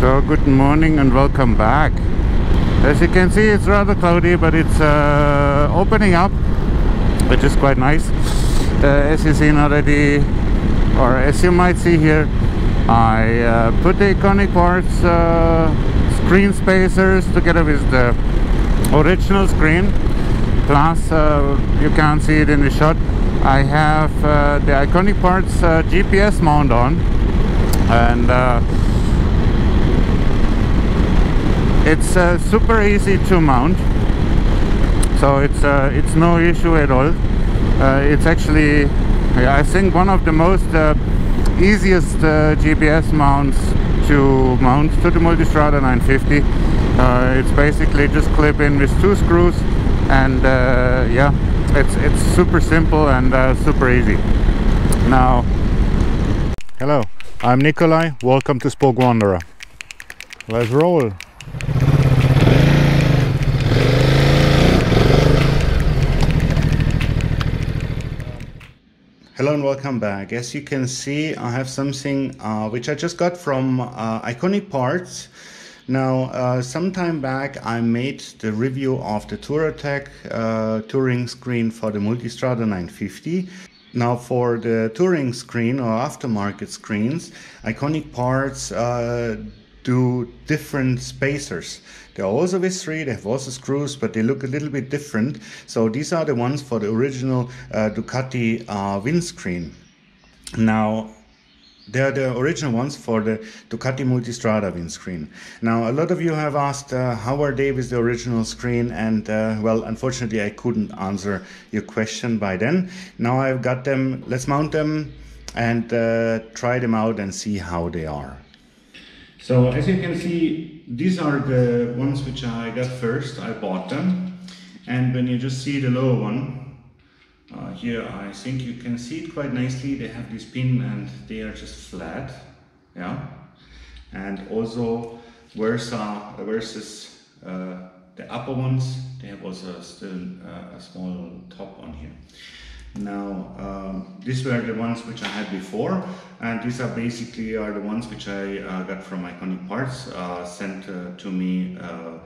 So good morning and welcome back. As you can see it's rather cloudy but it's uh, opening up which is quite nice. Uh, as you seen already or as you might see here I uh, put the Iconic Parts uh, screen spacers together with the original screen plus uh, you can't see it in the shot I have uh, the Iconic Parts GPS mount on and it's uh, super easy to mount. So it's uh, it's no issue at all. Uh, it's actually I think one of the most uh, easiest uh, GPS mounts to mount to the Multistrada 950 uh, it's basically just clip in with two screws and yeah it's it's super simple and super easy. Now hello I'm Nikolai. Welcome to Spoke Wanderer. Let's roll Hello and welcome back. As you can see, I have something uh, which I just got from uh, Iconic Parts. Now, uh, some time back, I made the review of the Touratech uh, touring screen for the Multistrada 950. Now, for the touring screen or aftermarket screens, Iconic Parts uh, do different spacers. They are also with three, they have also screws, but they look a little bit different. So these are the ones for the original uh, Ducati uh, windscreen. Now, they are the original ones for the Ducati Multistrada windscreen. Now, a lot of you have asked uh, how are they with the original screen, and uh, well, unfortunately, I couldn't answer your question by then. Now I've got them. Let's mount them and uh, try them out and see how they are. So as you can see, these are the ones which I got first. I bought them. And when you just see the lower one, uh, here I think you can see it quite nicely. They have this pin and they are just flat. Yeah. And also versa, versus uh, the upper ones, they have also still uh, a small top on here. Now, um, these were the ones which I had before, and these are basically are the ones which I uh, got from Iconic Parts, uh, sent uh, to me. Uh,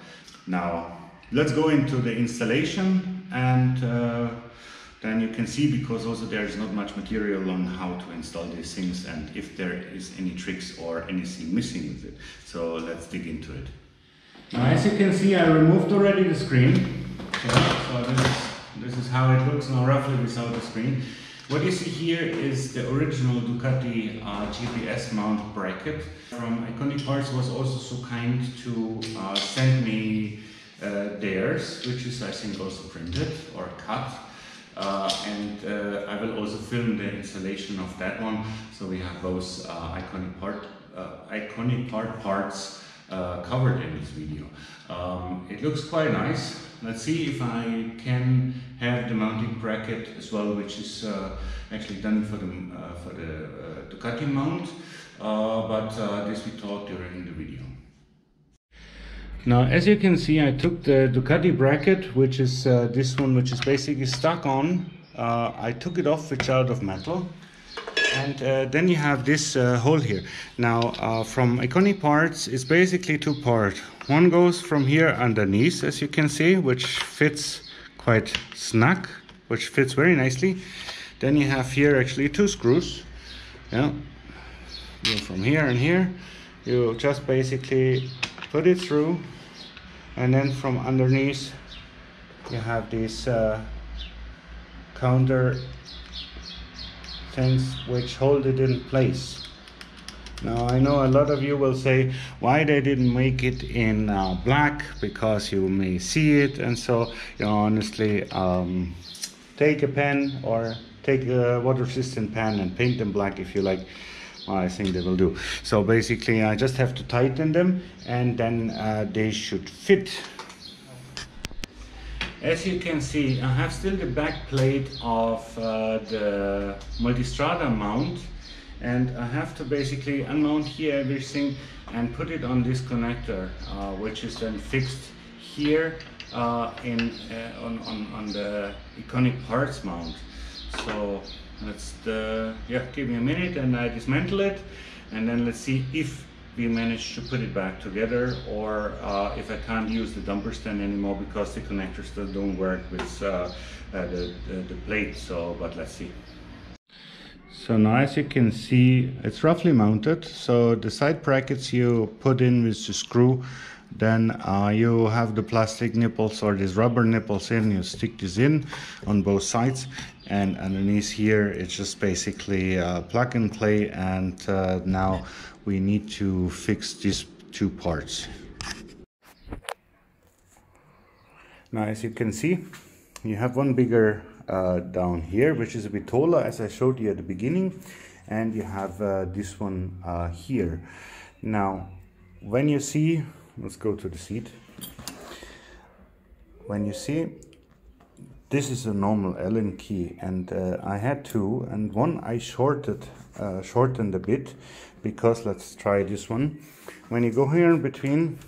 now, let's go into the installation, and uh, then you can see, because also there is not much material on how to install these things, and if there is any tricks or anything missing with it. So let's dig into it. Now, as you can see, I removed already the screen. Yeah, so this is this is how it looks now roughly without the screen. What you see here is the original Ducati uh, GPS mount bracket. From Iconic Parts was also so kind to uh, send me uh, theirs, which is I think also printed or cut. Uh, and uh, I will also film the installation of that one. So we have both uh, iconic part, iconic part parts covered in this video. Um, it looks quite nice. Let's see if I can have the mounting bracket as well, which is uh, actually done for the, uh, for the uh, Ducati mount, uh, but uh, this we taught during the video. Now, as you can see, I took the Ducati bracket, which is uh, this one, which is basically stuck on. I took it off, which out of metal. And uh, then you have this uh, hole here. Now, uh, from Iconic Parts, it's basically two parts. One goes from here underneath, as you can see, which fits quite snug, which fits very nicely. Then you have here actually two screws. Yeah, go from here and here. You just basically put it through, and then from underneath, you have this uh, counter things which hold it in place. Now I know a lot of you will say why they didn't make it in uh, black? Because you may see it and so you know, honestly um, take a pen or take a water resistant pen and paint them black if you like. Well, I think they will do. So basically I just have to tighten them and then uh, they should fit as you can see, I have still the back plate of uh, the Multistrada mount and I have to basically unmount here everything and put it on this connector uh, which is then fixed here uh, in uh, on, on, on the iconic parts mount. So let's the, yeah give me a minute and I dismantle it and then let's see if we managed to put it back together or uh, if I can't use the dumper stand anymore because the connectors still don't work with uh, uh, the, the, the plate so but let's see. So now as you can see it's roughly mounted. So the side brackets you put in with the screw then uh, you have the plastic nipples or these rubber nipples in you stick this in on both sides and underneath here it's just basically uh, plug and play and uh, now we need to fix these two parts. Now as you can see you have one bigger uh, down here which is a bit taller as I showed you at the beginning. And you have uh, this one uh, here. Now when you see let's go to the seat. When you see this is a normal Allen key and uh, I had two and one I shorted uh, shortened a bit because let's try this one. When you go here in between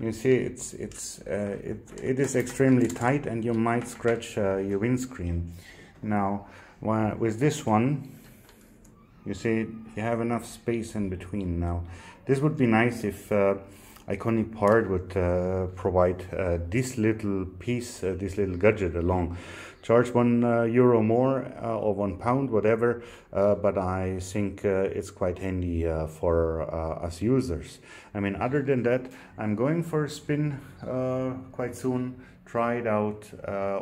you see it's it's uh, it, it is extremely tight and you might scratch uh, your windscreen. Now with this one you see you have enough space in between now. This would be nice if uh, Iconic part would uh, provide uh, this little piece, uh, this little gadget along. Charge one uh, euro more uh, or one pound, whatever, uh, but I think it's quite handy for us users. I mean, other than that, I'm going for a spin quite soon try it out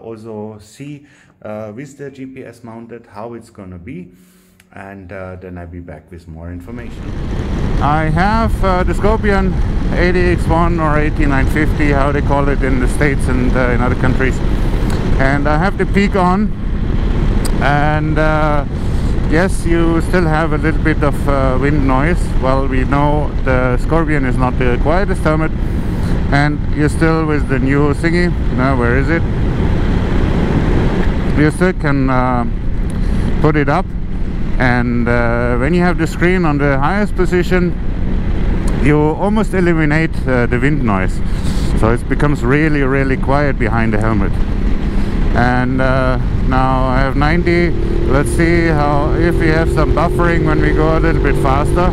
also see with the GPS mounted how it's gonna be and then I'll be back with more information. I have uh, the Scorpion ADX-1 or AT950, how they call it in the States and uh, in other countries. And I have the peak on and uh, yes, you still have a little bit of uh, wind noise. Well, we know the Scorpion is not the quietest helmet and you're still with the new thingy. Now, where is it? You still can uh, put it up and uh, when you have the screen on the highest position you almost eliminate uh, the wind noise. So it becomes really really quiet behind the helmet. And uh, now I have 90 let's see how if we have some buffering when we go a little bit faster.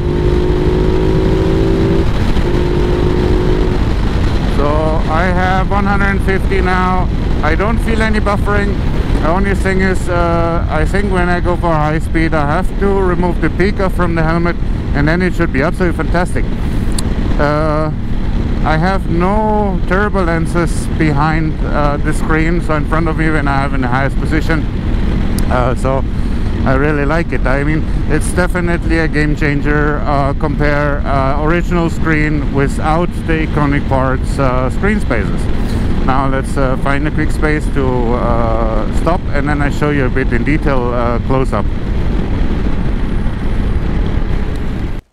So I have 150 now. I don't feel any buffering the only thing is, uh, I think when I go for high speed, I have to remove the Pika from the helmet and then it should be absolutely fantastic. Uh, I have no turbulences behind uh, the screen, so in front of me when I have in the highest position. Uh, so I really like it. I mean, it's definitely a game changer. Uh, compare uh, original screen without the iconic parts screen spaces. Now let's uh, find a quick space to uh, stop and then I show you a bit in detail uh, close up.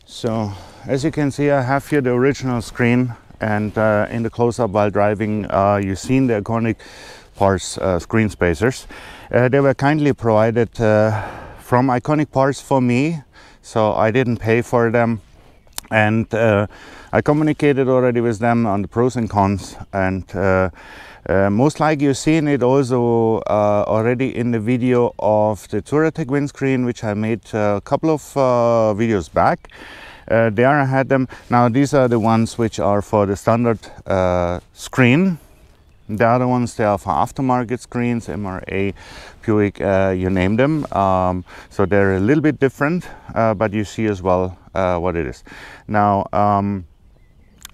So as you can see I have here the original screen and uh, in the close-up while driving uh, you've seen the iconic parts uh, screen spacers. they were kindly provided from iconic parts for me so I didn't pay for them and uh, I communicated already with them on the pros and cons and uh, uh, most likely you've seen it also uh, already in the video of the Touratech windscreen which I made a couple of uh, videos back. Uh, there I had them. Now these are the ones which are for the standard screen the other ones, they are for aftermarket screens, MRA, Puig, uh, you name them. Um, so they're a little bit different, uh, but you see as well uh, what it is. Now, um,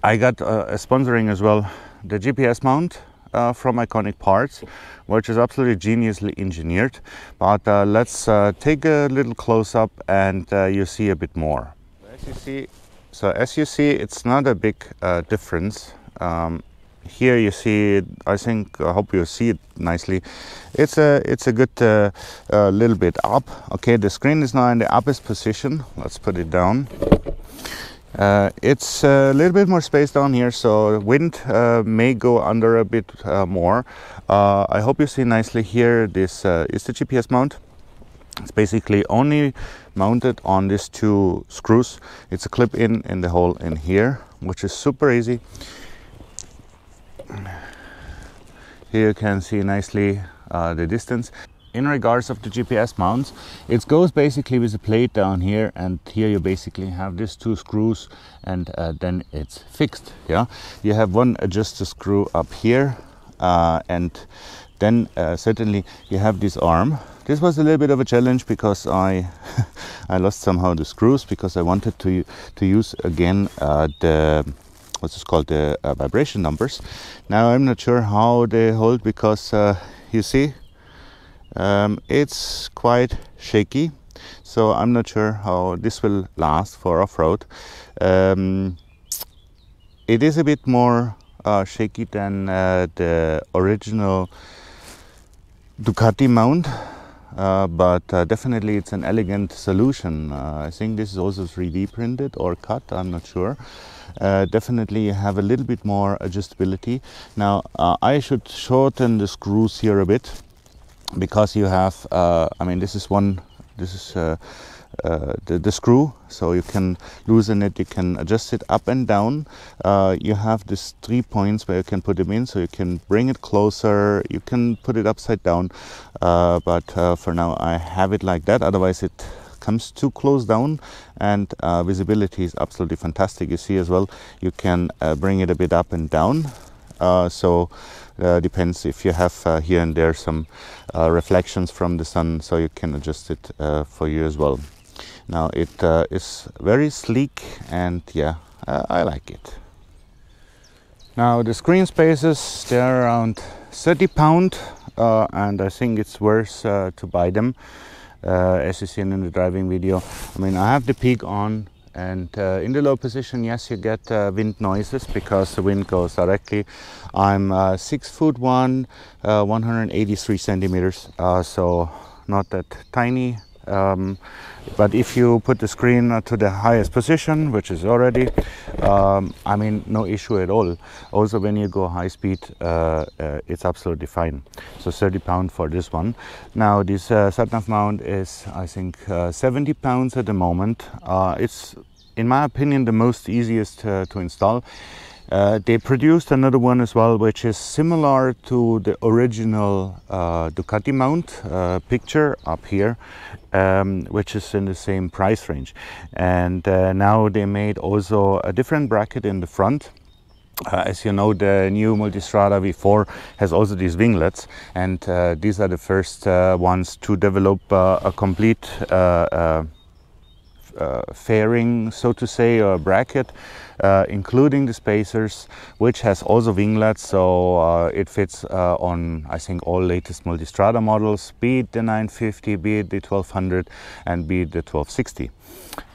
I got uh, a sponsoring as well, the GPS mount uh, from Iconic Parts, which is absolutely geniusly engineered. But uh, let's take a little close up and you see a bit more. As you see, so as you see, it's not a big difference. Um, here you see it, I think I hope you see it nicely. It's a it's a good uh, uh, little bit up. Okay the screen is now in the uppest position. Let's put it down. Uh, it's a little bit more space down here so wind uh, may go under a bit uh, more. Uh, I hope you see nicely here this is the GPS mount. It's basically only mounted on these two screws. It's a clip in in the hole in here which is super easy here you can see nicely uh, the distance. in regards of the GPS mounts, it goes basically with a plate down here and here you basically have these two screws and uh, then it's fixed. Yeah, You have one adjuster screw up here uh, and then uh, certainly you have this arm. This was a little bit of a challenge because I I lost somehow the screws because I wanted to to use again uh, the what's it called the uh, vibration numbers now I'm not sure how they hold because uh, you see um, it's quite shaky so I'm not sure how this will last for off-road um, it is a bit more uh, shaky than uh, the original Ducati mount uh, but uh, definitely it's an elegant solution. Uh, I think this is also 3D printed or cut, I'm not sure. Uh, definitely have a little bit more adjustability. Now uh, I should shorten the screws here a bit because you have, uh, I mean this is one, this is uh, the, the, screw so you can loosen it you can adjust it up and down uh, you have these three points where you can put them in so you can bring it closer you can put it upside down uh, but uh, for now I have it like that otherwise it comes too close down and uh, visibility is absolutely fantastic. You see as well you can bring it a bit up and down. So uh, depends if you have uh, here and there some uh, reflections from the sun so you can adjust it for you as well. Now it uh, is very sleek and yeah uh, I like it. Now the screen spaces they're around 30 pound uh, and I think it's worth uh, to buy them uh, as you seen in the driving video. I mean I have the peak on and uh, in the low position yes you get wind noises because the wind goes directly. I'm six foot one 183 centimeters so not that tiny um, but if you put the screen to the highest position, which is already, um, I mean, no issue at all. Also, when you go high speed, uh, uh, it's absolutely fine. So 30 pound for this one. Now this uh, SatNav mount is, I think, uh, 70 pounds at the moment. Uh, it's, in my opinion, the most easiest uh, to install. Uh, they produced another one as well, which is similar to the original uh, Ducati mount uh, picture up here, um, which is in the same price range. And uh, now they made also a different bracket in the front. Uh, as you know, the new Multistrada V4 has also these winglets, and these are the first ones to develop a complete uh, fairing, so to say, or bracket, uh, including the spacers, which has also winglets, so uh, it fits uh, on, I think, all latest Multistrada models, be it the 950, be it the 1200, and be it the 1260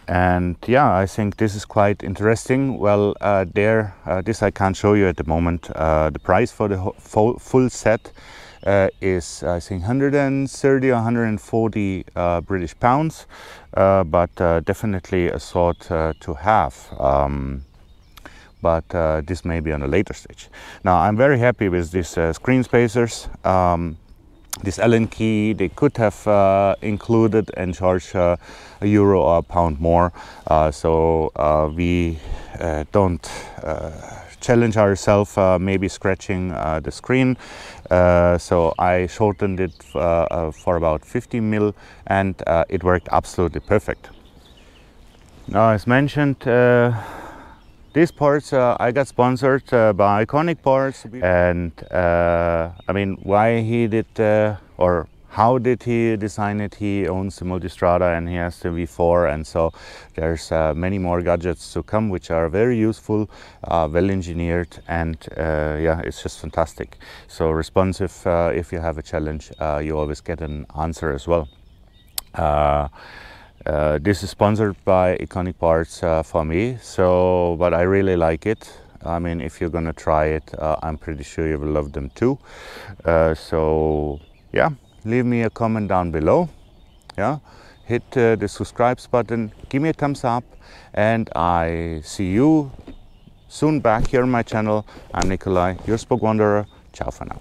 and yeah i think this is quite interesting. Well uh, there uh, this i can't show you at the moment. Uh, the price for the full, set uh, is I think 130 or 140 uh, British pounds, uh, but definitely a thought to have. Um, but uh, this may be on a later stage. Now I'm very happy with these uh, screen spacers. Um, this Allen key they could have uh, included and charged a euro or a pound more. so we don't challenge ourselves, uh, maybe scratching uh, the screen. Uh, so I shortened it for about 50 mil and it worked absolutely perfect. Now as mentioned, these parts uh, I got sponsored uh, by Iconic Parts and uh, I mean why he did or how did he design it? He owns the Multistrada and he has the V4 and so there's uh, many more gadgets to come which are very useful, uh, well engineered and uh, yeah, it's just fantastic. So responsive uh, if you have a challenge, uh, you always get an answer as well. Uh, this is sponsored by Iconic Parts for me, so but I really like it. I mean, if you're gonna try it, I'm pretty sure you will love them too. so yeah, leave me a comment down below. Yeah, hit uh, the subscribes button, give me a thumbs up, and I see you soon back here on my channel. I'm Nikolai, your Spoke Wanderer. Ciao for now.